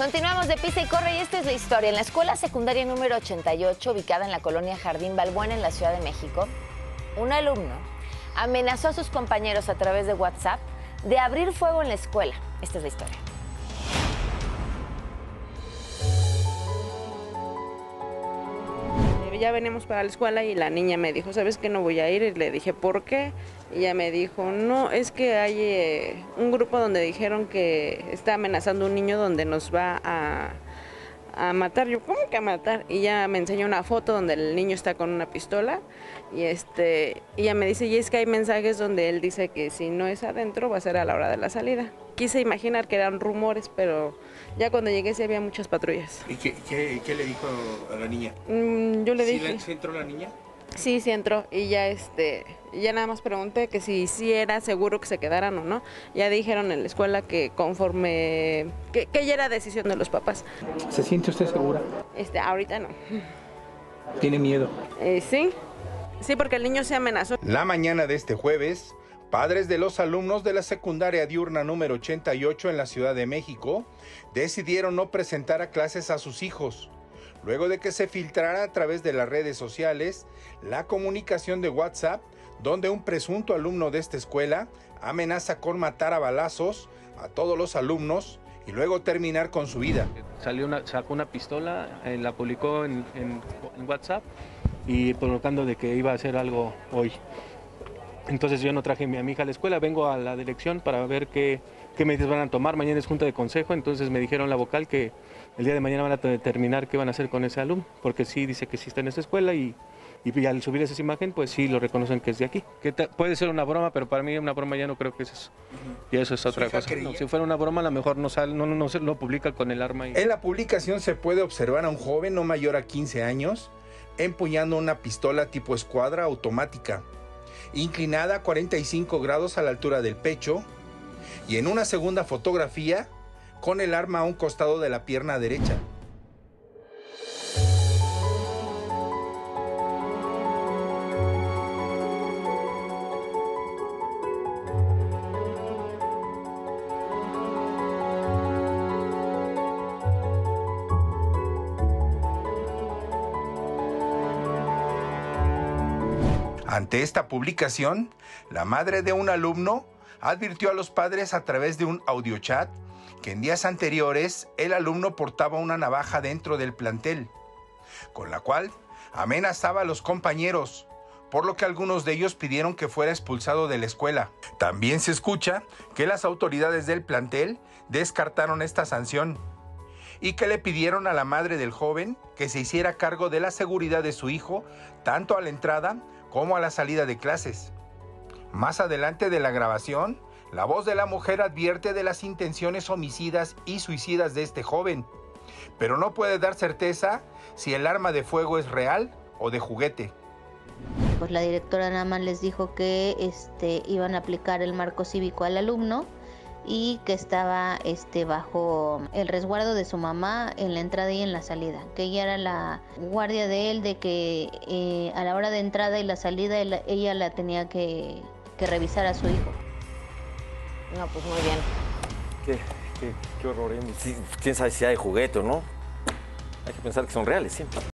Continuamos de pisa y corre y esta es la historia. En la escuela secundaria número 88, ubicada en la colonia Jardín Balbuena en la Ciudad de México, un alumno amenazó a sus compañeros a través de WhatsApp de abrir fuego en la escuela. Esta es la historia. Ya venimos para la escuela y la niña me dijo, ¿sabes qué no voy a ir? Y le dije, ¿por qué? Y ella me dijo, no, es que hay eh, un grupo donde dijeron que está amenazando un niño donde nos va a, a matar. Yo, ¿cómo que a matar? Y ella me enseñó una foto donde el niño está con una pistola y este, ella me dice, y es que hay mensajes donde él dice que si no es adentro va a ser a la hora de la salida. Quise imaginar que eran rumores, pero ya cuando llegué sí había muchas patrullas. ¿Y qué, qué, qué le dijo a la niña? Mm, yo le ¿Sí, dije... sí entró la niña? Sí, sí entró y ya este, ya nada más pregunté que si sí era seguro que se quedaran o no. Ya dijeron en la escuela que conforme, que, que ya era decisión de los papás. ¿Se siente usted segura? Este, ahorita no. ¿Tiene miedo? Eh, sí, sí, porque el niño se amenazó. La mañana de este jueves, padres de los alumnos de la secundaria diurna número 88 en la Ciudad de México decidieron no presentar a clases a sus hijos, luego de que se filtrara a través de las redes sociales la comunicación de WhatsApp donde un presunto alumno de esta escuela amenaza con matar a balazos a todos los alumnos y luego terminar con su vida. Salió sacó una pistola, eh, la publicó en, en- en WhatsApp y provocando de que iba a hacer algo hoy. Entonces yo no traje a mi amiga a la escuela, vengo a la dirección para ver qué, qué medidas van a tomar. Mañana es junta de consejo, entonces me dijeron la vocal que el día de mañana van a determinar qué van a hacer con ese alumno, porque sí dice que sí está en esa escuela y, y al subir esa imagen, pues sí lo reconocen que es de aquí. Que puede ser una broma, pero para mí una broma ya no creo que es eso. Y eso es otra hija cosa. No, si fuera una broma, a lo mejor no sale, no, no, no lo publica con el arma. Y... En la publicación se puede observar a un joven no mayor a 15 años empuñando una pistola tipo escuadra automática, inclinada a 45 grados a la altura del pecho, y en una segunda fotografía con el arma a un costado de la pierna derecha. Ante esta publicación, la madre de un alumno advirtió a los padres a través de un audiochat que en días anteriores el alumno portaba una navaja dentro del plantel, con la cual amenazaba a los compañeros, por lo que algunos de ellos pidieron que fuera expulsado de la escuela. También se escucha que las autoridades del plantel descartaron esta sanción y que le pidieron a la madre del joven que se hiciera cargo de la seguridad de su hijo, tanto a la entrada como a la salida de clases. Más adelante de la grabación, la voz de la mujer advierte de las intenciones homicidas y suicidas de este joven, pero no puede dar certeza si el arma de fuego es real o de juguete. Pues la directora nada más les dijo que este, iban a aplicar el marco cívico al alumno y que estaba este, bajo el resguardo de su mamá en la entrada y en la salida, que ella era la guardia de él, de que eh, a la hora de entrada y la salida él- ella la tenía que, que revisar a su hijo. No, pues muy bien. Qué, qué, qué horror. ¿eh? Sí, quién sabe si hay juguete o no. Hay que pensar que son reales siempre.